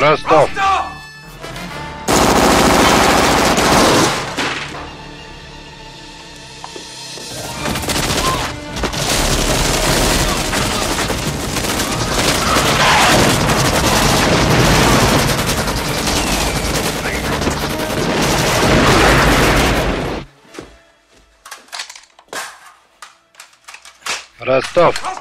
Ростов. Ростов.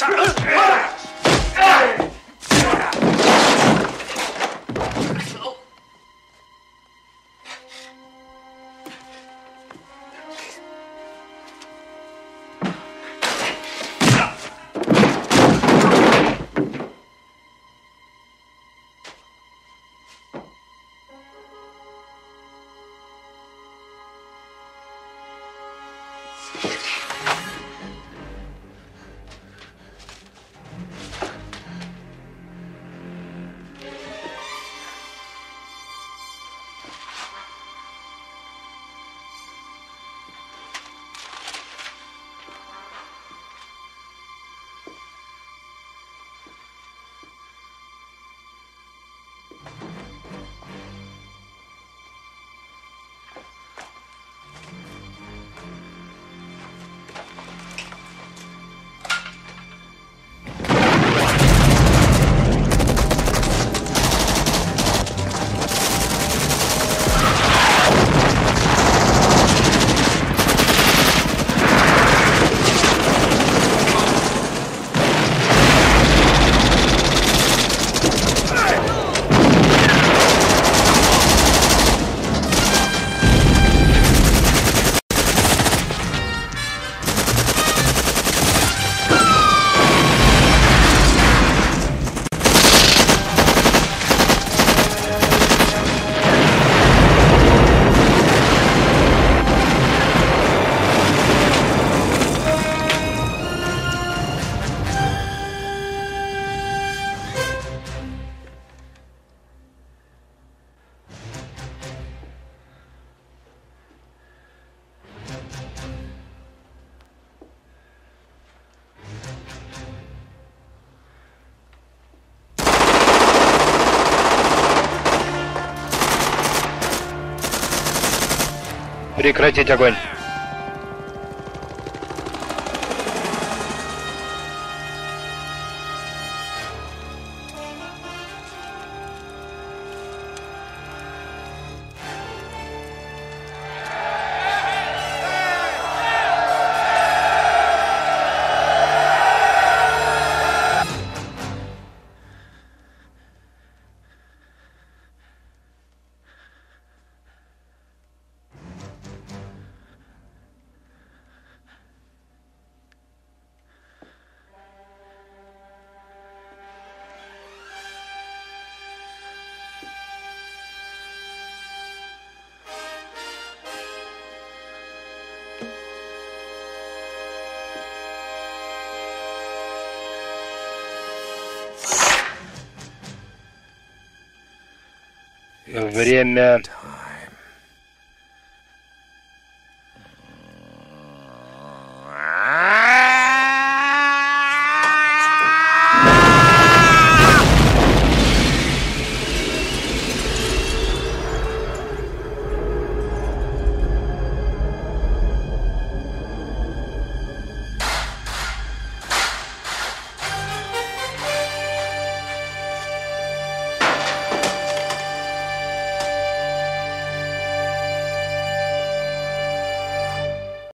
Charles. Прекратить огонь. Время